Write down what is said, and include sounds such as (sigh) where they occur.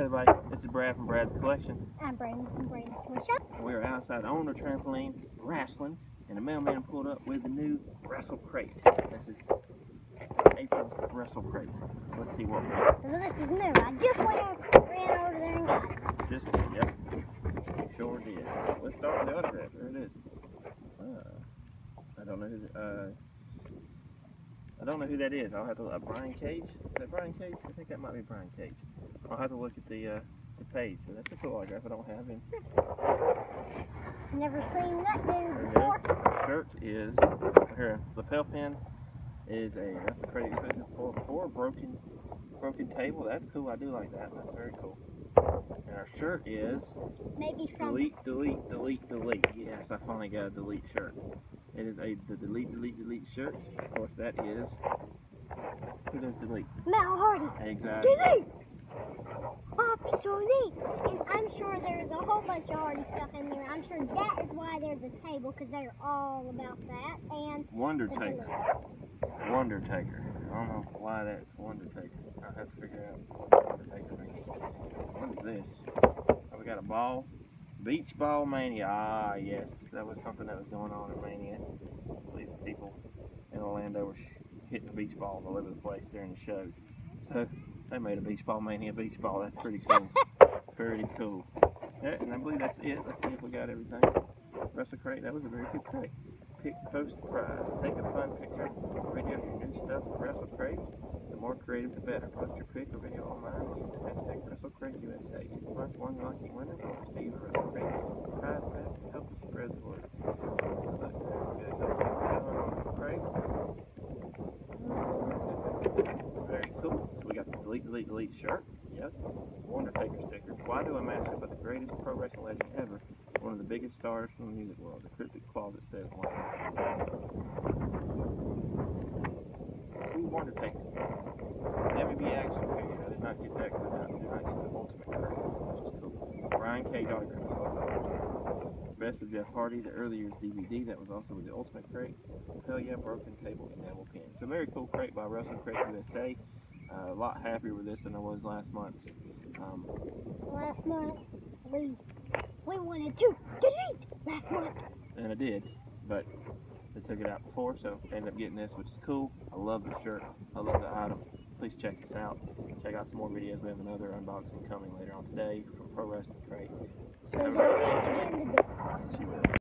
Hey everybody, this is Brad from Brad's Collection. I'm Braden from Braden's Toy Show. We are outside on the trampoline wrestling, and the mailman pulled up with the new Wrestle Crate. This is April's Wrestle Crate. So let's see what we got. So this is new. I just went over, ran over there and got it. Just, yep, sure did. Let's start with the autograph. There it is. Uh, I don't know who, uh, I don't know who that is. I'll have to, uh, Brian Cage? Is that Brian Cage? I think that might be Brian Cage. I'll have to look at the, uh, the page. But that's a cool autograph. I don't have him. Never seen that dude before. shirt is here. Lapel pin is a Wrestle Crate exclusive for for a broken broken table. That's cool. I do like that. That's very cool. And our shirt is Maybe from delete, delete, delete, delete. Yes, I finally got a delete shirt. It is a the delete, delete, delete shirt. Of course, that is who does delete? Mel Hardy. Exactly. Delete! Obsolete! And I'm sure there's a whole bunch of Hardy stuff in there. I'm sure that is why there's a table, because they're all about that. And Wonder Taker. Wonder Taker. I don't know why that's Wonder Taker. I'll have to figure out what Wonder Taker means. What is this? Oh, we got a ball. Beach Ball Mania. Ah, yes. That was something that was going on in Mania. I believe people in Orlando were hitting the beach balls all over the place during the shows. So they made a Beach Ball Mania beach ball. That's pretty cool. (laughs) pretty cool. Yeah, and I believe that's it. Let's see if we got everything. Wrestle crate. That was a very good crate. Pick a prize. Take a fun picture video your new stuff for Wrestle Crate. The more creative, the better. Post your pic or video online and use the hashtag WrestleCrateUSA. Each month, one lucky winner will receive a Wrestle Crate prize pack to help us spread the word. Very cool. So we got the delete, delete, delete shirt. Yes. Wonder Taker sticker. Why do a matchup with the greatest pro wrestling legend ever? One of the biggest stars from the music world. The Cryptic Closet says one. Who Wonder Taker? WB action figure. I did not get that because I did not get the Ultimate Crate, which is cool. Brian Cage. So I Best of Jeff Hardy, the early years DVD. That was also with the Ultimate Crate. Hell yeah, Broken Table enamel pin. So very cool crate by Wrestle Crate USA. A lot happier with this than I was last month's. Um, Last month, we, we wanted to delete last month. and I did, but they took it out before, so I ended up getting this, which is cool. I love the shirt. I love the item. Please check this out. Check out some more videos. We have another unboxing coming later on today from Pro Wrestling Crate. So